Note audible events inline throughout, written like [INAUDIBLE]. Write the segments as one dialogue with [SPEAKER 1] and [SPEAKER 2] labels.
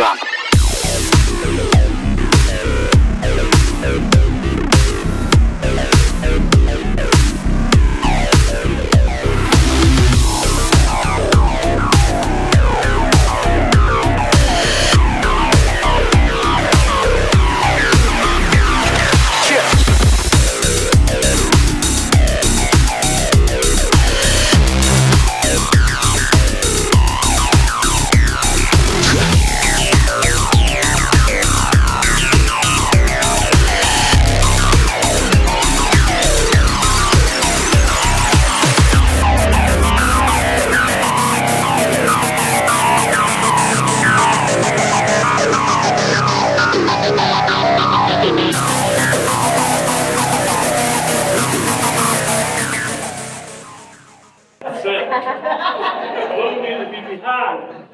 [SPEAKER 1] drop.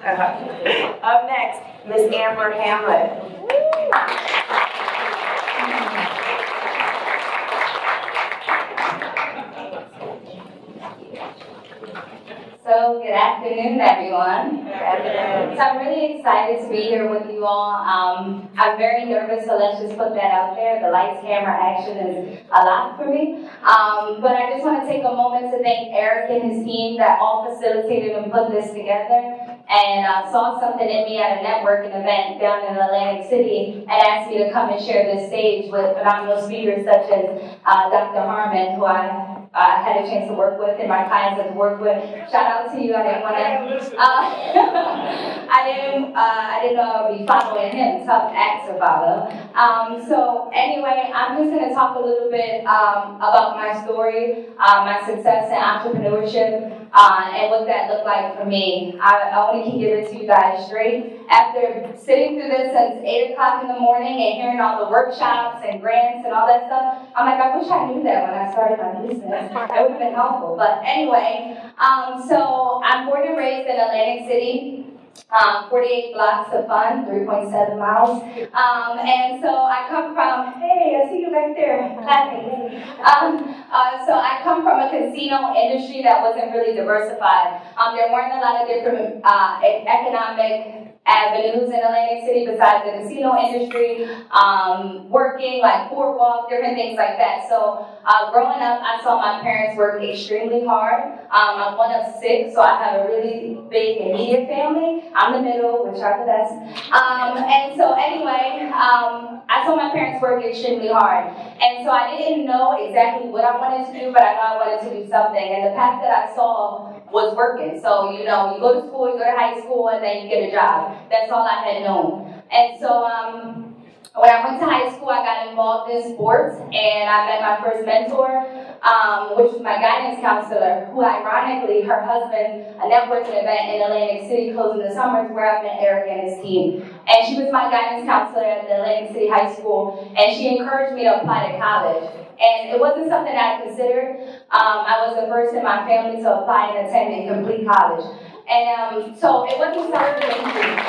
[SPEAKER 2] Up next, Miss Amber Hamlett.
[SPEAKER 3] So, good afternoon, everyone. So, I'm really excited to be here with you all. Um, I'm very nervous, so let's just put that out there. The lights, camera, action is a lot for me. Um, but I just want to take a moment to thank Eric and his team that all facilitated and put this together and uh, saw something in me at a networking event down in Atlantic City and asked me to come and share this stage with phenomenal speakers such as uh, Dr. Harmon, who I uh, had a chance to work with and my clients have worked with. Shout out to you. I didn't want to. Uh, [LAUGHS] I didn't. Uh, I didn't know I'd be following him. Tough act to follow. Um, so anyway, I'm just going to talk a little bit um, about my story, uh, my success in entrepreneurship, uh, and what that looked like for me. I, I only can give it to you guys straight. After sitting through this since eight o'clock in the morning and hearing all the workshops and grants and all that stuff, I'm like, I wish I knew that when I started my business. That would have been helpful. But anyway, um, so I'm born and raised in Atlantic City. Um, 48 blocks of fun, 3.7 miles. Um, and so I come from, hey, I see you back there [LAUGHS] clapping. Um, uh, so I come from a casino industry that wasn't really diversified. Um, there weren't a lot of different uh, e- avenues in Atlantic City besides the casino industry, um, working like boardwalk, different things like that. So uh, growing up, I saw my parents work extremely hard. Um, I'm one of six, so I have a really big immediate family. I'm the middle, which are the best. Um, and so anyway, um, I saw my parents work extremely hard. And so I didn't know exactly what I wanted to do, but I know I wanted to do something. And the path that I saw was working. So, you know, you go to school, you go to high school, and then you get a job. That's all I had known. And so, um, when I went to high school, I got involved in sports, and I met my first mentor, um, which was my guidance counselor, who ironically, her husband, a networking event in Atlantic City closed in the summers, where I met Eric and his team. And she was my guidance counselor at the Atlantic City High School, and she encouraged me to apply to college. And it wasn't something I considered. Um, I was the first in my family to apply and attend and complete college. And um, so it wasn't something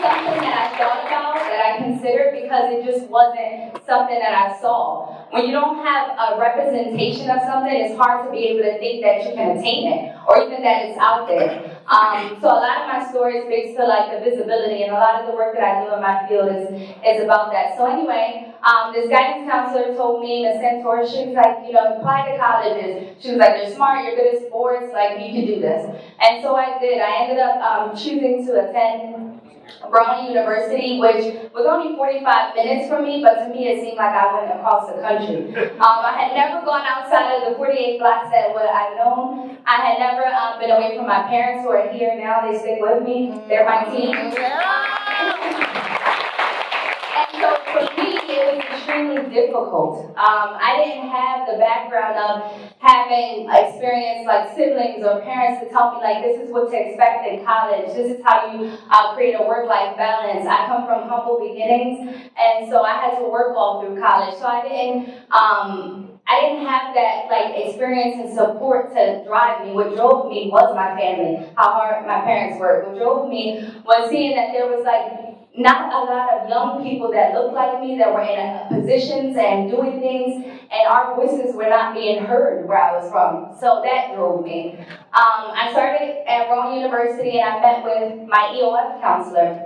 [SPEAKER 3] something that I thought about, that I considered, because it just wasn't something that I saw. When you don't have a representation of something, it's hard to be able to think that you can attain it, or even that it's out there. Um, so a lot of my story speaks to like the visibility, and a lot of the work that I do in my field is is about that. So anyway, um, this guidance counselor told me, Miss Centaur, she was like, you know, apply to colleges. She was like, you're smart, you're good at sports, like you can do this. And so I did. I ended up um, choosing to attend Rowan University, which was only 45 minutes from me, but to me it seemed like I went across the country. Um, I had never gone outside of the 48 blocks that what I've known. I had never um, been away from my parents who are here now. They stick with me. They're my team. [LAUGHS] And so for it was extremely difficult. Um, I didn't have the background of having experience like siblings or parents to tell me like this is what to expect in college. This is how you uh, create a work-life balance. I come from humble beginnings, and so I had to work all through college. So I didn't. Um, I didn't have that like experience and support to drive me. What drove me was my family, how hard my parents worked. What drove me was seeing that there was like not a lot of young people that looked like me that were in positions and doing things, and our voices were not being heard where I was from. So that drove me. Um, I started at Rowan University and I met with my EOF counselor.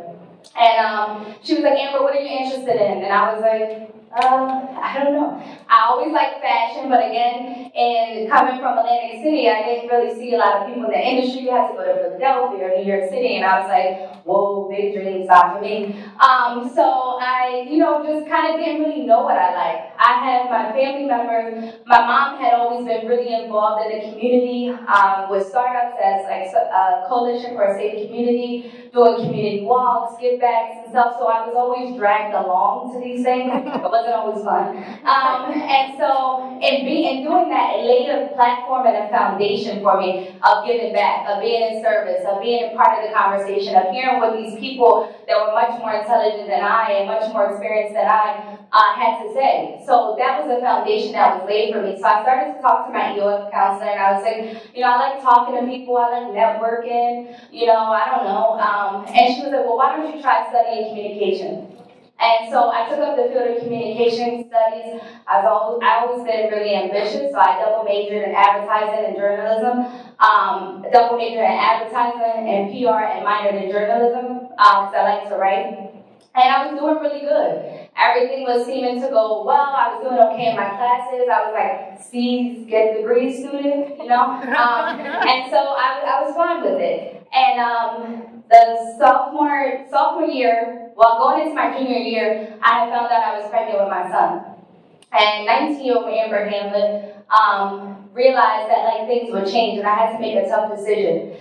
[SPEAKER 3] And um, she was like, Amber, what are you interested in? And I was like, uh, I don't know. I always liked fashion, but again, in coming from Atlantic City, I didn't really see a lot of people in the industry. You had to go to Philadelphia or New York City, and I was like, whoa, big dreams not for me. Um, so I, you know, just kind of didn't really know what I liked. I had my family members. My mom had always been really involved in the community um, with startups as like a coalition for a safe community, doing community walks, give backs, and stuff. So I was always dragged along to these things. [LAUGHS] wasn't always fun. Um, and so in, be, in doing that, it laid a platform and a foundation for me of giving back, of being in service, of being a part of the conversation, of hearing what these people that were much more intelligent than I and much more experienced than I uh, had to say. So that was a foundation that was laid for me. So I started to talk to my EOF counselor and I was like, you know, I like talking to people, I like networking, you know, I don't know. Um, and she was like, well, why don't you try studying communication? And so I took up the field of communication studies. I've always, I always been really ambitious, so I double majored in advertising and journalism, um, double majored in advertising and PR, and minored in journalism because um, I like to write. And I was doing really good. Everything was seeming to go well. I was doing okay in my classes. I was like, C's, get degree student, you know? Um, and so I, I was fine with it. And um, the sophomore sophomore year, while going into my junior year, I found out I was pregnant with my son. And 19-year-old Amber Hamlett um, realized that like things would change, and I had to make a tough decision.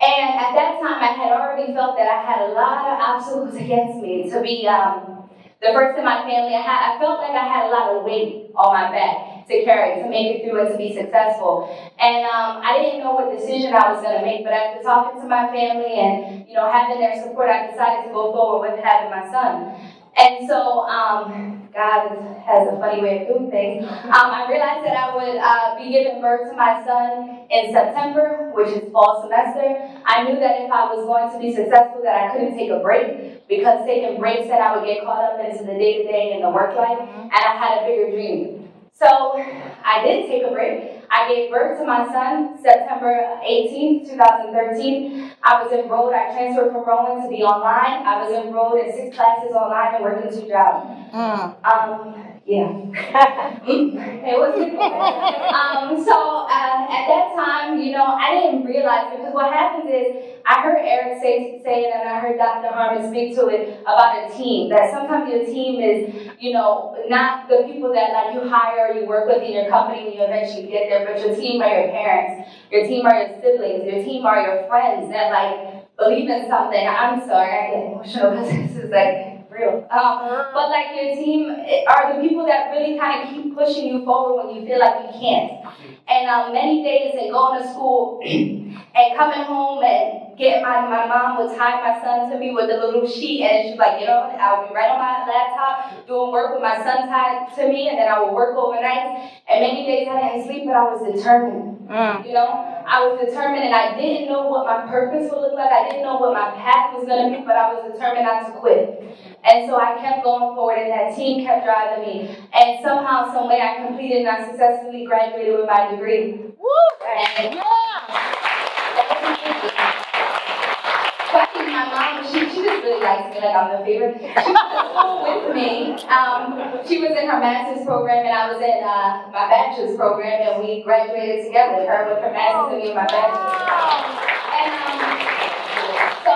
[SPEAKER 3] And at that time, I had already felt that I had a lot of obstacles [LAUGHS] against me to be um, the first in my family. I, had, I felt like I had a lot of weight on my back to carry, to make it through and to be successful. And um, I didn't know what decision I was going to make, but after talking to my family and, you know, having their support, I decided to go forward with having my son. And so, um, God has a funny way of doing things. Um, I realized that I would uh, be giving birth to my son in September, which is fall semester. I knew that if I was going to be successful, that I couldn't take a break because taking breaks, that I would get caught up into the day to day and the work life. And I had a bigger dream. So I did take a break. I gave birth to my son September 18, 2013. I was enrolled, I transferred from Rowan to be online. I was enrolled in six classes online and working two jobs. Mm. Um, yeah. [LAUGHS] it was um, so uh, at that time, you know, I didn't realize because what happens is I heard Eric say, say it and I heard Dr. Harmon speak to it about a team. That sometimes your team is, you know, not the people that like you hire you work with in your company and you eventually get there, but your team are your parents, your team are your siblings, your team are your friends that like believe in something. I'm sorry, I get emotional [LAUGHS] because this is like real. Um, but like your team are the people that really kind of keep pushing you forward when you feel like you can't. And um, many days [CLEARS THROAT] and going to school and coming home and getting my, my mom would tie my son to me with a little sheet and she's like, you know, I would be right on my laptop doing work with my son tied to me and then I would work overnight. And many days I didn't sleep, but I was determined. Mm. You know, I was determined and I didn't know what my purpose would look like. I didn't know what my path was going to be, but I was determined not to quit. And so I kept going forward, and that team kept driving me. And somehow, some way, I completed and I successfully graduated with my degree. Woo! And yeah. my mom, she, she just really likes me, like I'm the favorite. She was in school with me. Um, she was in her master's program, and I was in uh, my bachelor's program, and we graduated together. Her with her master's and me with my bachelor's. And um, so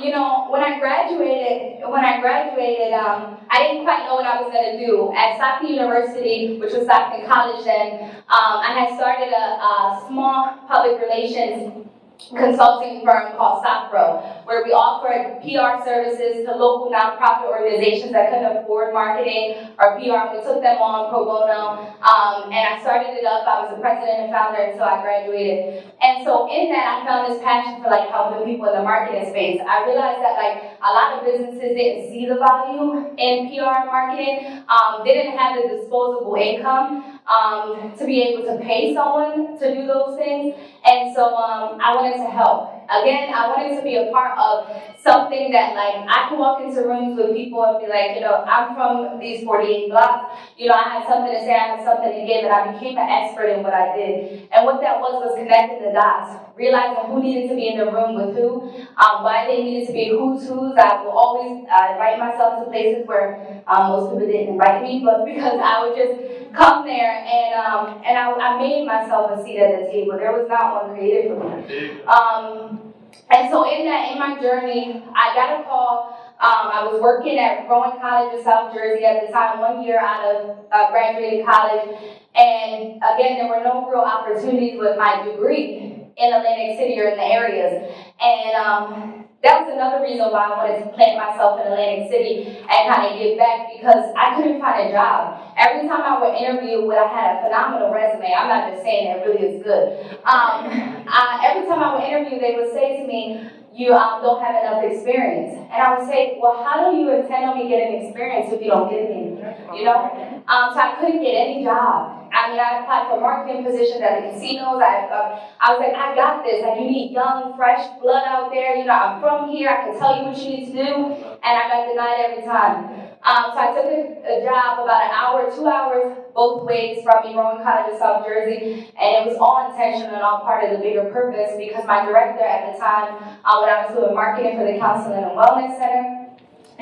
[SPEAKER 3] you know, when I graduated, when I graduated, um, I didn't quite know what I was going to do. At Stockton University, which was Stockton College then, um, I had started a, a small public relations consulting firm called StockPro, where we offered PR services to local nonprofit organizations that couldn't afford marketing or PR. We took them on pro bono, um, and I started it up. I was the president and founder until I graduated. And so in that, I found this passion for like helping people in the marketing space. I realized that like a lot of businesses didn't see the value in PR marketing, um, didn't have the disposable income um, to be able to pay someone to do those things. And so um, I wanted to help. Again, I wanted to be a part of something that like I could walk into rooms with people and be like, you know, I'm from these 48 blocks. You know, I had something to say, I had something to give, and I became an expert in what I did. And what that was was connecting the dots, realizing who needed to be in the room with who, um, why they needed to be who's who's. I will always uh, invite myself to places where um, most people didn't invite me, but [LAUGHS] because I would just come there and um, and I, I made myself a seat at the table. There was not one created for me. Um, and so in that, in my journey, I got a call. Um, I was working at Rowan College in South Jersey at the time, one year out of uh, graduating college. And again, there were no real opportunities with my degree in Atlantic City or in the areas. And um, that was another reason why I wanted to plant myself in Atlantic City and kind of give back because I couldn't find a job. Every time I would interview, when I had a phenomenal resume, I'm not just saying that really is good. Um, I, every time I would interview, they would say to me, you um, don't have enough experience. And I would say, well, how do you intend on me getting experience if you don't give me? You know? Um, so I couldn't get any job. I mean, I applied for marketing positions at the casinos. I, uh, I was like, I got this. Like, you need young, fresh blood out there. You know, I'm from here. I can tell you what you need to do. And I got denied every time. Um, so I took a, a, job about an hour, two hours, both ways from me, Rowan College in South Jersey. And it was all intentional and all part of the bigger purpose because my director at the time, uh, when I was doing marketing for the Counseling and Wellness Center,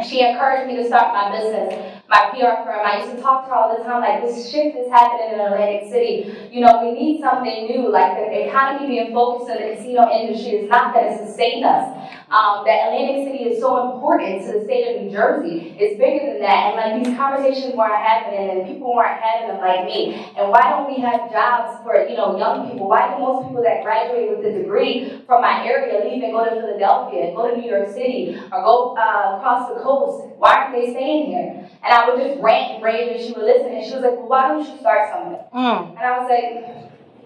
[SPEAKER 3] she encouraged me to start my business my PR firm, I used to talk to her all the time, like, this shift is happening in Atlantic City. You know, we need something new. Like, the economy being focused on the casino industry is not going to sustain us. Um, that Atlantic City is so important to the state of New Jersey. It's bigger than that. And, like, these conversations weren't happening, and people weren't having them like me. And why don't we have jobs for, you know, young people? Why do most people that graduate with a degree from my area leave and go to Philadelphia, go to New York City, or go uh, across the coast? Why aren't they staying here? And would just rant and rave and she would listen. And she was like, well, why don't you start something? Mm. And I was like,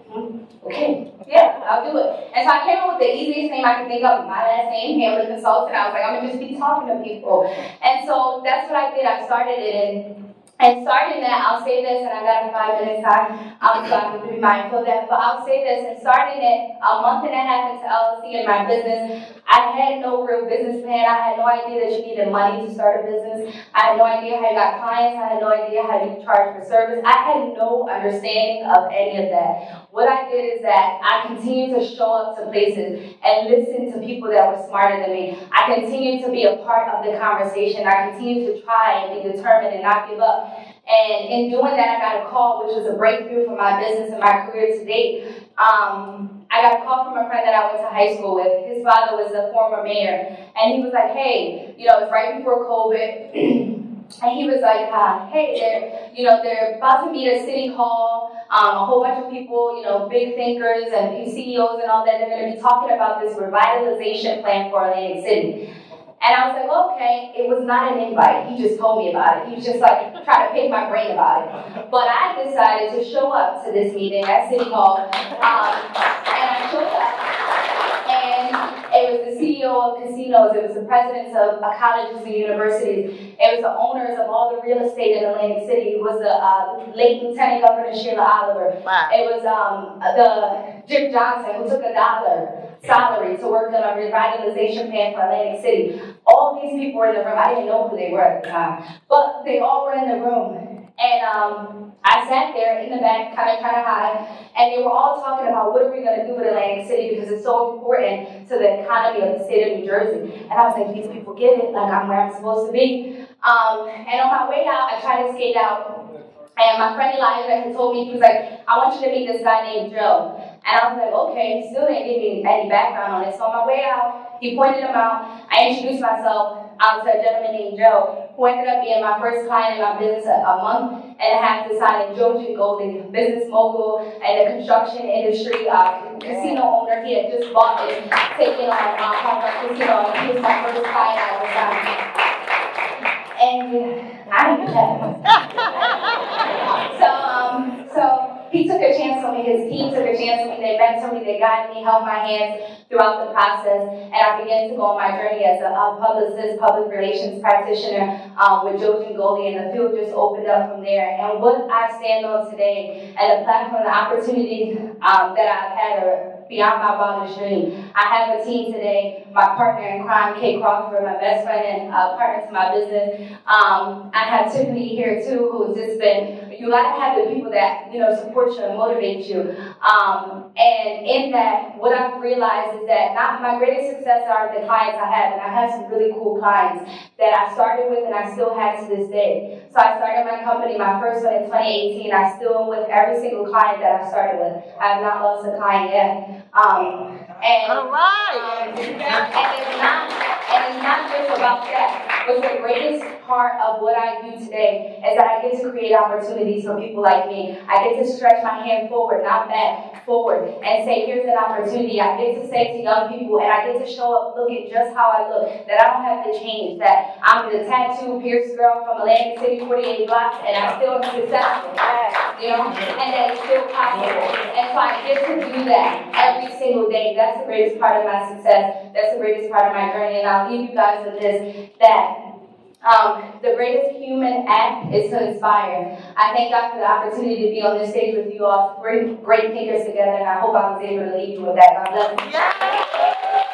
[SPEAKER 3] mm, okay, yeah, I'll do it. And so I came up with the easiest name I could think of, my last name, Hamlett Consultant. I was like, I'm to just be talking to people. And so that's what I did. I started it and and starting that, I'll say this, and I got a five minutes time, I'm going to be mindful of that. But I'll say this, and starting it a month and a half into LLC in my business, I had no real business plan. I had no idea that you needed money to start a business. I had no idea how you got clients. I had no idea how you charge for service. I had no understanding of any of that. What I did is that I continued to show up to places and listen to people that were smarter than me. I continued to be a part of the conversation. I continued to try and be determined and not give up. And in doing that, I got a call, which was a breakthrough for my business and my career to date. Um, I got a call from a friend that I went to high school with. His father was a former mayor, and he was like, "Hey, you know, it's right before COVID." [CLEARS THROAT] and he was like, uh, "Hey, they're, you know, they're about to meet at City Hall. Um, a whole bunch of people, you know, big thinkers and CEOs and all that. They're going to be talking about this revitalization plan for Atlantic City." And I was like, okay, it was not an invite. He just told me about it. He was just like trying to pick my brain about it. But I decided to show up to this meeting at City Hall. Um, and I showed up. It was the CEO of casinos, it was the presidents of colleges and universities, it was the owners of all the real estate in Atlantic City, it was the uh, late Lieutenant Governor Sheila Oliver, wow. it was um, the Jim Johnson who took a dollar salary to work on a revitalization plan for Atlantic City. All these people were in the room. I didn't know who they were at the time, but they all were in the room. And um, I sat there in the back, kind of trying to hide, and they were all talking about what are we going to do with Atlantic City because it's so important to the economy of the state of New Jersey. And I was like, these people get it, like I'm where I'm supposed to be. Um, and on my way out, I tried to skate out and my friend Elijah had told me, he was like, I want you to meet this guy named Joe. And I was like, okay, he still didn't give me any background on it. So on my way out, he pointed him out. I introduced myself um, to a gentleman named Joe, who ended up being my first client in my business a month and a half deciding Joe Jingoli, business mogul and the construction industry, uh, casino owner. He had just bought and taken on uh, Hard Casino, and he was my first client at the time. And I didn't [LAUGHS] so, um, he took a chance on me, his team took a chance on me, they mentored me, they guided me, held my hands throughout the process, and I began to go on my journey as a, a publicist, public relations practitioner um, with Joe Jingoli, and the field just opened up from there. And what I stand on today, and the platform, the opportunity um, that I've had, or beyond my wildest dream. I have a team today, my partner in crime, Kate Crawford, my best friend and uh, partner to my business. Um, I have Tiffany here too, who's just been, you gotta have the people that, you know, support you and motivate you. Um, and in that, what I've realized is that not my greatest success are the clients I have, and I have some really cool clients that I started with and I still have to this day. So I started my company, my first one in 2018. I still am with every single client that I started with. I have not lost a client yet. Um, and,
[SPEAKER 2] All right.
[SPEAKER 3] um, and it's not and it's not just about that. But the greatest part of what I do today is that I get to create opportunities for people like me. I get to stretch my hand forward, not back, forward, and say, here's an opportunity. I get to say to young people, and I get to show up looking just how I look, that I don't have to change, that I'm the tattoo pierced girl from Atlantic City, 48 blocks, and I'm still successful. You know, and that it's still possible. And so I get to do that every single day. That's the greatest part of my success. That's the greatest part of my journey. And I'll leave you guys with this that um, the greatest human act is to inspire. I thank God for the opportunity to be on this stage with you all, bring great thinkers together, and I hope I was able to leave you with that. God bless you.